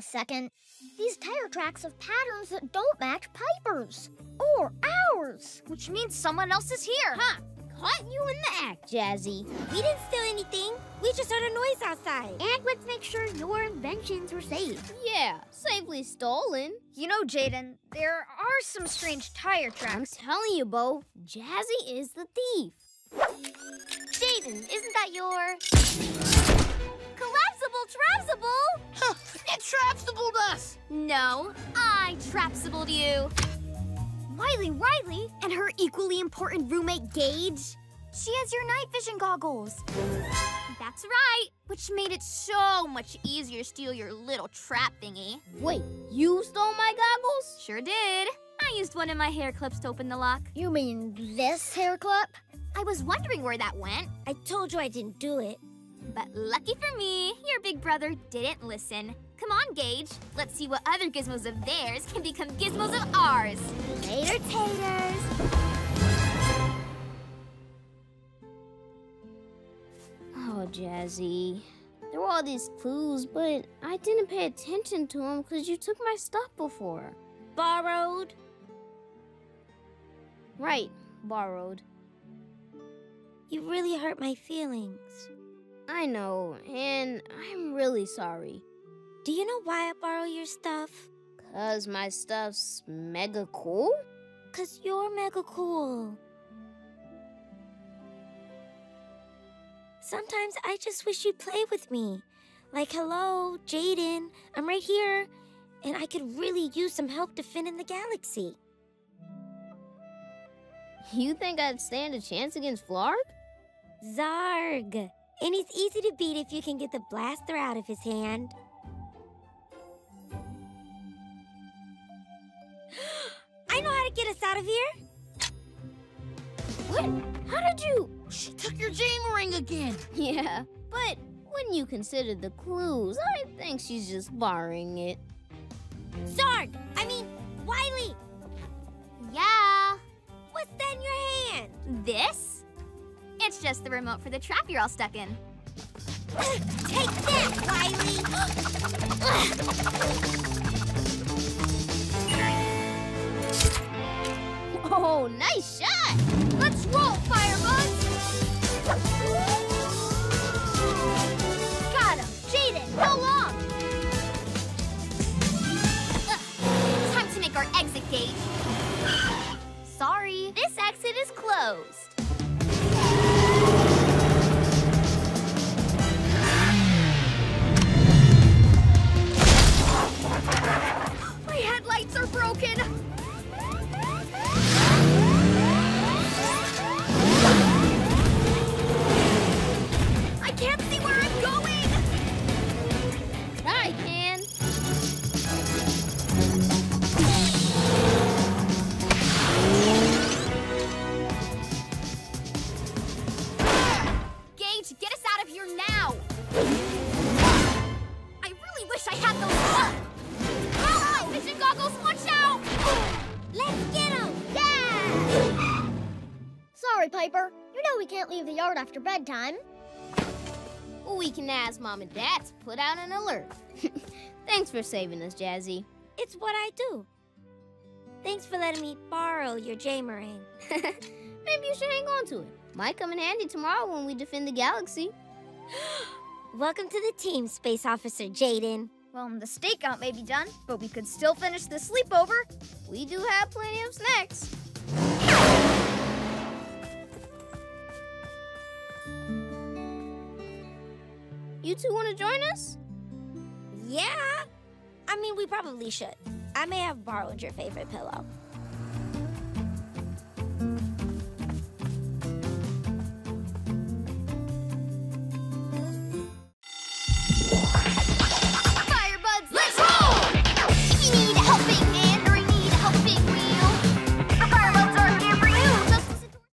a second. These tire tracks have patterns that don't match Piper's. Or ours. Which means someone else is here. Huh. Caught you in the act, Jazzy. We didn't steal anything. We just heard a noise outside. And let's make sure your inventions were safe. Yeah, safely stolen. You know, Jayden, there are some strange tire tracks. I'm telling you, Bo, Jazzy is the thief. Jayden, isn't that your collapsible trapsible? It trapsibled us! No, I trapsibled you. Wiley Riley and her equally important roommate Gage. She has your night vision goggles. That's right, which made it so much easier to steal your little trap thingy. Wait, you stole my goggles? Sure did. I used one of my hair clips to open the lock. You mean this hair clip? I was wondering where that went, I told you I didn't do it. But lucky for me, your big brother didn't listen. Come on, Gage. Let's see what other gizmos of theirs can become gizmos of ours. Later, taters. Oh, Jazzy. There were all these clues, but I didn't pay attention to them because you took my stuff before. Borrowed. Right, borrowed. You really hurt my feelings. I know, and I'm really sorry. Do you know why I borrow your stuff? Cause my stuff's mega cool? Cause you're mega cool. Sometimes I just wish you'd play with me. Like, hello, Jayden, I'm right here, and I could really use some help to fin in the galaxy. You think I'd stand a chance against Flarb? Zarg! And he's easy to beat if you can get the blaster out of his hand. I know how to get us out of here. What? How did you? She took your jam ring again! Yeah, but when you consider the clues, I think she's just borrowing it. Zarg! I mean, Wiley! Yeah. What's that in your hand? This? It's just the remote for the trap you're all stuck in. Take that, Oh, nice shot! Let's roll, Firebuds! Got him! Jayden, go long! Time to make our exit gate. Sorry, this exit is closed. Sorry, Piper. You know we can't leave the yard after bedtime. We can ask Mom and Dad to put out an alert. Thanks for saving us, Jazzy. It's what I do. Thanks for letting me borrow your Jamerang. Maybe you should hang on to it. Might come in handy tomorrow when we defend the galaxy. Welcome to the team, Space Officer Jayden. Well, the stakeout may be done, but we could still finish the sleepover. We do have plenty of snacks. You two want to join us? Yeah? I mean, we probably should. I may have borrowed your favorite pillow.